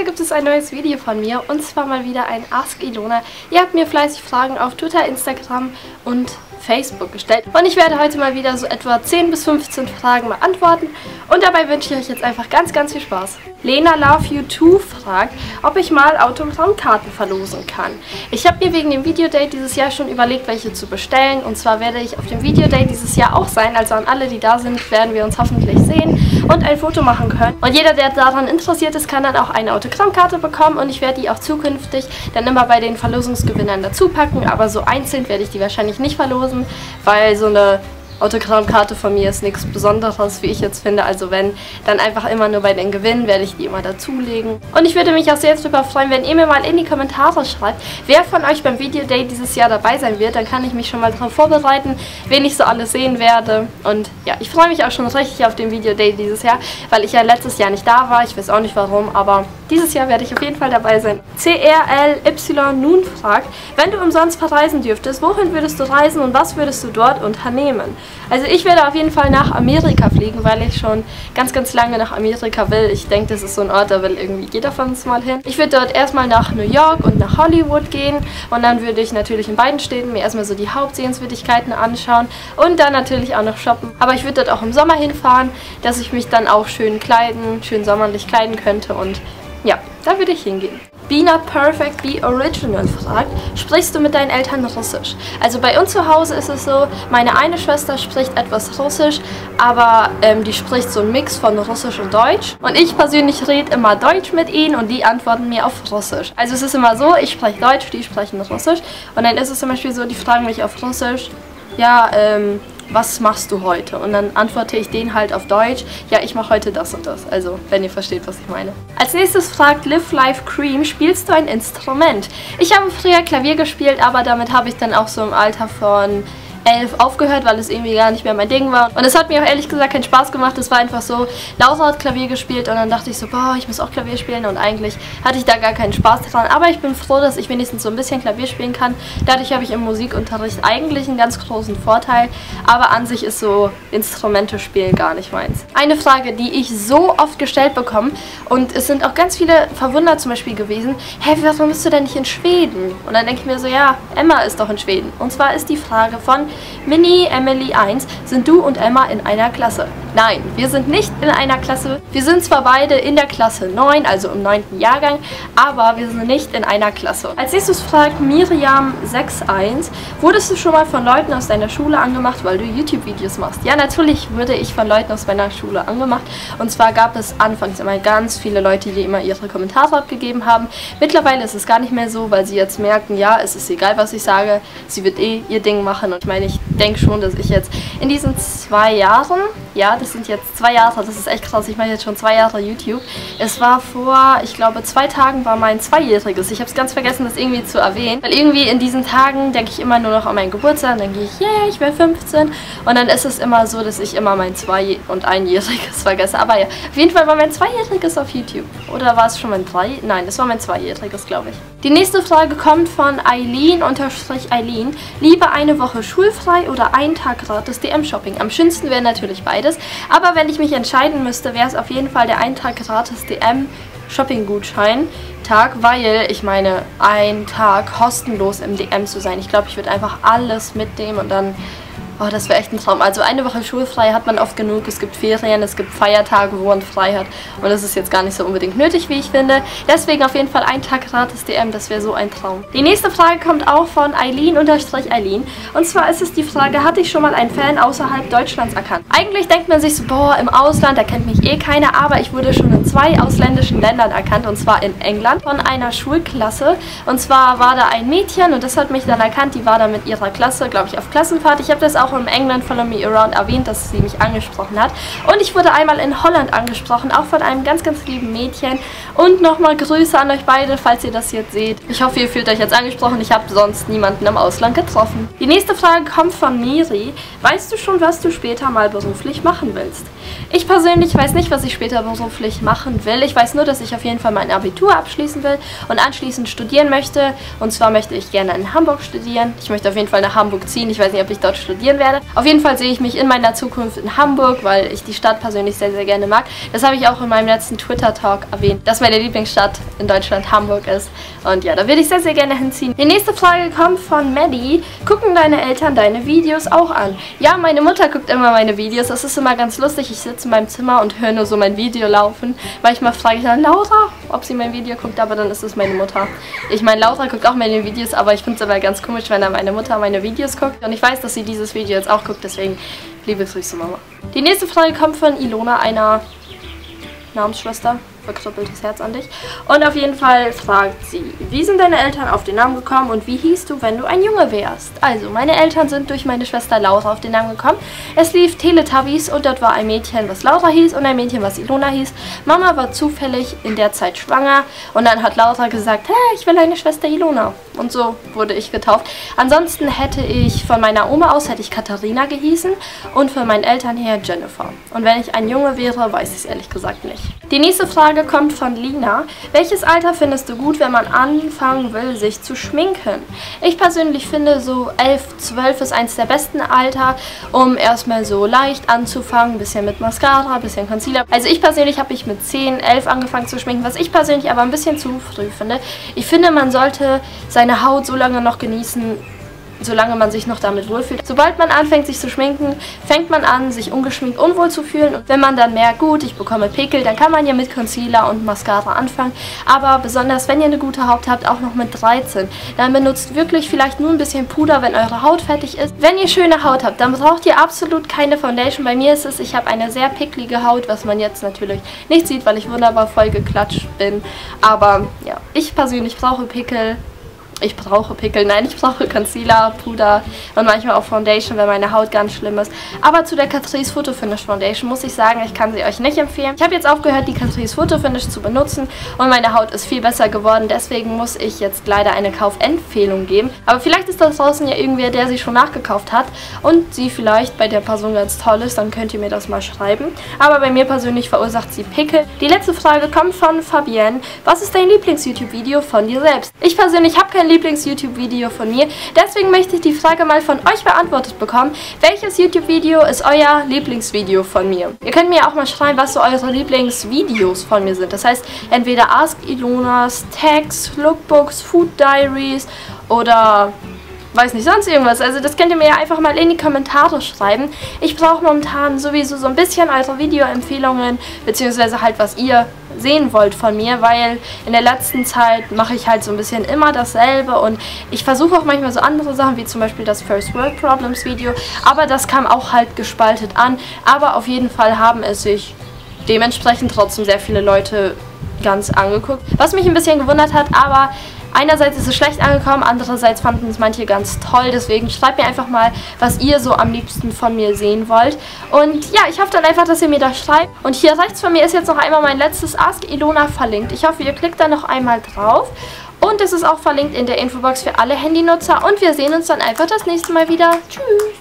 Heute gibt es ein neues Video von mir und zwar mal wieder ein Ask Ilona. Ihr habt mir fleißig Fragen auf Twitter, Instagram und Facebook gestellt und ich werde heute mal wieder so etwa 10 bis 15 Fragen beantworten und dabei wünsche ich euch jetzt einfach ganz, ganz viel Spaß. Lena Love You 2 fragt, ob ich mal Autogrammkarten verlosen kann. Ich habe mir wegen dem Videodate dieses Jahr schon überlegt, welche zu bestellen und zwar werde ich auf dem Videodate dieses Jahr auch sein, also an alle, die da sind, werden wir uns hoffentlich sehen und ein Foto machen können. Und jeder, der daran interessiert ist, kann dann auch eine Autogrammkarte bekommen und ich werde die auch zukünftig dann immer bei den Verlosungsgewinnern dazu packen, aber so einzeln werde ich die wahrscheinlich nicht verlosen, weil so eine Autogrammkarte von mir ist nichts Besonderes, wie ich jetzt finde. Also wenn, dann einfach immer nur bei den Gewinnen werde ich die immer dazulegen. Und ich würde mich auch sehr darüber freuen, wenn ihr mir mal in die Kommentare schreibt, wer von euch beim Video Day dieses Jahr dabei sein wird. Dann kann ich mich schon mal darauf vorbereiten, wen ich so alles sehen werde. Und ja, ich freue mich auch schon richtig auf den Video Day dieses Jahr, weil ich ja letztes Jahr nicht da war. Ich weiß auch nicht warum, aber dieses Jahr werde ich auf jeden Fall dabei sein. CRLY nun fragt, wenn du umsonst verreisen dürftest, wohin würdest du reisen und was würdest du dort unternehmen? Also ich werde auf jeden Fall nach Amerika fliegen, weil ich schon ganz, ganz lange nach Amerika will. Ich denke, das ist so ein Ort, da will irgendwie jeder von uns mal hin. Ich würde dort erstmal nach New York und nach Hollywood gehen und dann würde ich natürlich in beiden Städten mir erstmal so die Hauptsehenswürdigkeiten anschauen und dann natürlich auch noch shoppen. Aber ich würde dort auch im Sommer hinfahren, dass ich mich dann auch schön kleiden, schön sommerlich kleiden könnte und ja, da würde ich hingehen. Not Perfect, Be Original fragt, sprichst du mit deinen Eltern Russisch? Also bei uns zu Hause ist es so, meine eine Schwester spricht etwas Russisch, aber ähm, die spricht so einen Mix von Russisch und Deutsch. Und ich persönlich rede immer Deutsch mit ihnen und die antworten mir auf Russisch. Also es ist immer so, ich spreche Deutsch, die sprechen Russisch. Und dann ist es zum Beispiel so, die fragen mich auf Russisch, ja, ähm, was machst du heute? Und dann antworte ich denen halt auf Deutsch, ja, ich mache heute das und das. Also, wenn ihr versteht, was ich meine. Als nächstes fragt Live Life Cream, spielst du ein Instrument? Ich habe früher Klavier gespielt, aber damit habe ich dann auch so im Alter von 11 aufgehört, weil es irgendwie gar nicht mehr mein Ding war. Und es hat mir auch ehrlich gesagt keinen Spaß gemacht. Es war einfach so, Laura hat Klavier gespielt und dann dachte ich so, boah, ich muss auch Klavier spielen und eigentlich hatte ich da gar keinen Spaß dran. Aber ich bin froh, dass ich wenigstens so ein bisschen Klavier spielen kann. Dadurch habe ich im Musikunterricht eigentlich einen ganz großen Vorteil. Aber an sich ist so Instrumente spielen gar nicht meins. Eine Frage, die ich so oft gestellt bekomme und es sind auch ganz viele verwundert zum Beispiel gewesen, hä, warum bist du denn nicht in Schweden? Und dann denke ich mir so, ja, Emma ist doch in Schweden. Und zwar ist die Frage von Mini Emily 1, sind du und Emma in einer Klasse? Nein, wir sind nicht in einer Klasse. Wir sind zwar beide in der Klasse 9, also im 9. Jahrgang, aber wir sind nicht in einer Klasse. Als nächstes fragt Miriam 61, wurdest du schon mal von Leuten aus deiner Schule angemacht, weil du YouTube-Videos machst? Ja, natürlich wurde ich von Leuten aus meiner Schule angemacht. Und zwar gab es anfangs immer ganz viele Leute, die immer ihre Kommentare abgegeben haben. Mittlerweile ist es gar nicht mehr so, weil sie jetzt merken, ja, es ist egal, was ich sage. Sie wird eh ihr Ding machen. Und ich meine, ich denke schon, dass ich jetzt in diesen zwei Jahren, ja, das sind jetzt zwei Jahre, das ist echt krass, ich mache jetzt schon zwei Jahre YouTube. Es war vor, ich glaube, zwei Tagen war mein Zweijähriges. Ich habe es ganz vergessen, das irgendwie zu erwähnen. Weil irgendwie in diesen Tagen denke ich immer nur noch an meinen Geburtstag, dann gehe ich, yeah, ich wäre 15. Und dann ist es immer so, dass ich immer mein Zwei- und Einjähriges vergesse. Aber ja, auf jeden Fall war mein Zweijähriges auf YouTube. Oder war es schon mein Drei? Nein, es war mein Zweijähriges, glaube ich. Die nächste Frage kommt von Eileen-Eileen. Lieber eine Woche schulfrei oder einen Tag gratis DM-Shopping? Am schönsten wäre natürlich beides. Aber wenn ich mich entscheiden müsste, wäre es auf jeden Fall der einen Tag gratis DM Shopping-Gutschein Tag, weil ich meine, ein Tag kostenlos im DM zu sein. Ich glaube, ich würde einfach alles mitnehmen und dann Oh, das wäre echt ein Traum. Also eine Woche schulfrei hat man oft genug. Es gibt Ferien, es gibt Feiertage, wo man frei hat. Und das ist jetzt gar nicht so unbedingt nötig, wie ich finde. Deswegen auf jeden Fall ein Tag gratis DM, das wäre so ein Traum. Die nächste Frage kommt auch von Eileen-Eileen. Und zwar ist es die Frage, hatte ich schon mal einen Fan außerhalb Deutschlands erkannt? Eigentlich denkt man sich so, boah, im Ausland, da kennt mich eh keiner. Aber ich wurde schon in zwei ausländischen Ländern erkannt. Und zwar in England von einer Schulklasse. Und zwar war da ein Mädchen und das hat mich dann erkannt. Die war da mit ihrer Klasse, glaube ich, auf Klassenfahrt. Ich habe das auch auch im England Follow Me Around erwähnt, dass sie mich angesprochen hat. Und ich wurde einmal in Holland angesprochen, auch von einem ganz, ganz lieben Mädchen. Und nochmal Grüße an euch beide, falls ihr das jetzt seht. Ich hoffe, ihr fühlt euch jetzt angesprochen. Ich habe sonst niemanden im Ausland getroffen. Die nächste Frage kommt von Miri. Weißt du schon, was du später mal beruflich machen willst? Ich persönlich weiß nicht, was ich später beruflich machen will. Ich weiß nur, dass ich auf jeden Fall mein Abitur abschließen will und anschließend studieren möchte. Und zwar möchte ich gerne in Hamburg studieren. Ich möchte auf jeden Fall nach Hamburg ziehen. Ich weiß nicht, ob ich dort studieren werde. Auf jeden Fall sehe ich mich in meiner Zukunft in Hamburg, weil ich die Stadt persönlich sehr, sehr gerne mag. Das habe ich auch in meinem letzten Twitter-Talk erwähnt, dass meine Lieblingsstadt in Deutschland Hamburg ist. Und ja, da würde ich sehr, sehr gerne hinziehen. Die nächste Frage kommt von Maddie. Gucken deine Eltern deine Videos auch an? Ja, meine Mutter guckt immer meine Videos. Das ist immer ganz lustig. Ich sitze in meinem Zimmer und höre nur so mein Video laufen. Manchmal frage ich dann Laura, ob sie mein Video guckt, aber dann ist es meine Mutter. Ich meine, Laura guckt auch meine Videos, aber ich finde es aber ganz komisch, wenn dann meine Mutter meine Videos guckt. Und ich weiß, dass sie dieses Video jetzt auch guckt, deswegen liebe Grüße, Mama. Die nächste Frage kommt von Ilona, einer Namensschwester verkrüppeltes Herz an dich. Und auf jeden Fall fragt sie, wie sind deine Eltern auf den Namen gekommen und wie hieß du, wenn du ein Junge wärst? Also, meine Eltern sind durch meine Schwester Laura auf den Namen gekommen. Es lief Teletubbies und dort war ein Mädchen, was Laura hieß und ein Mädchen, was Ilona hieß. Mama war zufällig in der Zeit schwanger und dann hat Laura gesagt, hey, ich will eine Schwester Ilona. Und so wurde ich getauft. Ansonsten hätte ich von meiner Oma aus, hätte ich Katharina gehießen und von meinen Eltern her Jennifer. Und wenn ich ein Junge wäre, weiß ich es ehrlich gesagt nicht. Die nächste Frage kommt von Lina. Welches Alter findest du gut, wenn man anfangen will, sich zu schminken? Ich persönlich finde so 11, 12 ist eins der besten Alter, um erstmal so leicht anzufangen. Ein bisschen mit Mascara, ein bisschen Concealer. Also ich persönlich habe mich mit 10, 11 angefangen zu schminken, was ich persönlich aber ein bisschen zu früh finde. Ich finde, man sollte seine Haut so lange noch genießen, solange man sich noch damit wohlfühlt. Sobald man anfängt, sich zu schminken, fängt man an, sich ungeschminkt unwohl zu fühlen. Und wenn man dann merkt, gut, ich bekomme Pickel, dann kann man ja mit Concealer und Mascara anfangen. Aber besonders, wenn ihr eine gute Haut habt, auch noch mit 13, dann benutzt wirklich vielleicht nur ein bisschen Puder, wenn eure Haut fertig ist. Wenn ihr schöne Haut habt, dann braucht ihr absolut keine Foundation. Bei mir ist es, ich habe eine sehr picklige Haut, was man jetzt natürlich nicht sieht, weil ich wunderbar voll geklatscht bin. Aber ja, ich persönlich brauche Pickel ich brauche Pickel. Nein, ich brauche Concealer, Puder und manchmal auch Foundation, wenn meine Haut ganz schlimm ist. Aber zu der Catrice Photo Finish Foundation muss ich sagen, ich kann sie euch nicht empfehlen. Ich habe jetzt aufgehört, die Catrice Photo Finish zu benutzen und meine Haut ist viel besser geworden. Deswegen muss ich jetzt leider eine Kaufempfehlung geben. Aber vielleicht ist da draußen ja irgendwer, der sie schon nachgekauft hat und sie vielleicht bei der Person ganz toll ist. Dann könnt ihr mir das mal schreiben. Aber bei mir persönlich verursacht sie Pickel. Die letzte Frage kommt von Fabienne. Was ist dein Lieblings-YouTube-Video von dir selbst? Ich persönlich habe kein Lieblings-YouTube-Video von mir. Deswegen möchte ich die Frage mal von euch beantwortet bekommen. Welches YouTube-Video ist euer Lieblingsvideo von mir? Ihr könnt mir auch mal schreiben, was so eure Lieblingsvideos von mir sind. Das heißt, entweder Ask Ilonas, Tags, Lookbooks, Food Diaries oder weiß nicht, sonst irgendwas. Also das könnt ihr mir ja einfach mal in die Kommentare schreiben. Ich brauche momentan sowieso so ein bisschen eure Videoempfehlungen, beziehungsweise halt, was ihr sehen wollt von mir, weil in der letzten Zeit mache ich halt so ein bisschen immer dasselbe und ich versuche auch manchmal so andere Sachen, wie zum Beispiel das First World Problems Video, aber das kam auch halt gespaltet an, aber auf jeden Fall haben es sich dementsprechend trotzdem sehr viele Leute ganz angeguckt, was mich ein bisschen gewundert hat, aber Einerseits ist es schlecht angekommen, andererseits fanden es manche ganz toll. Deswegen schreibt mir einfach mal, was ihr so am liebsten von mir sehen wollt. Und ja, ich hoffe dann einfach, dass ihr mir das schreibt. Und hier rechts von mir ist jetzt noch einmal mein letztes Ask Ilona verlinkt. Ich hoffe, ihr klickt da noch einmal drauf. Und es ist auch verlinkt in der Infobox für alle Handynutzer. Und wir sehen uns dann einfach das nächste Mal wieder. Tschüss!